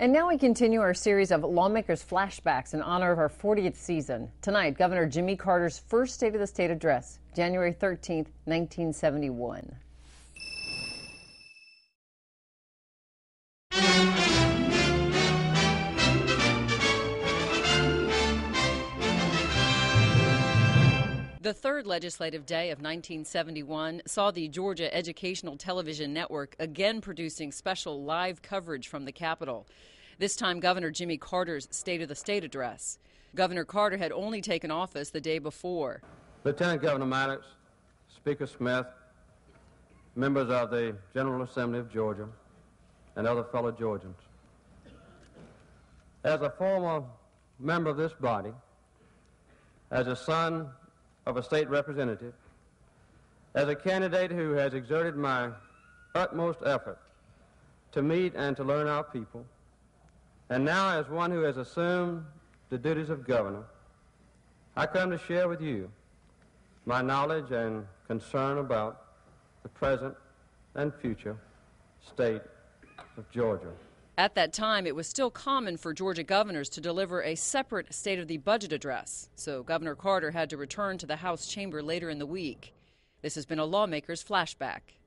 And now we continue our series of lawmakers flashbacks in honor of our 40th season. Tonight, Governor Jimmy Carter's first State of the State address, January 13th, 1971. The third legislative day of 1971 saw the Georgia Educational Television Network again producing special live coverage from the Capitol. This time, Governor Jimmy Carter's State of the State address. Governor Carter had only taken office the day before. Lieutenant Governor Maddox, Speaker Smith, members of the General Assembly of Georgia, and other fellow Georgians. As a former member of this body, as a son of a state representative, as a candidate who has exerted my utmost effort to meet and to learn our people, and now as one who has assumed the duties of governor, I come to share with you my knowledge and concern about the present and future state of Georgia. At that time, it was still common for Georgia governors to deliver a separate State of the Budget address, so Governor Carter had to return to the House chamber later in the week. This has been a lawmaker's flashback.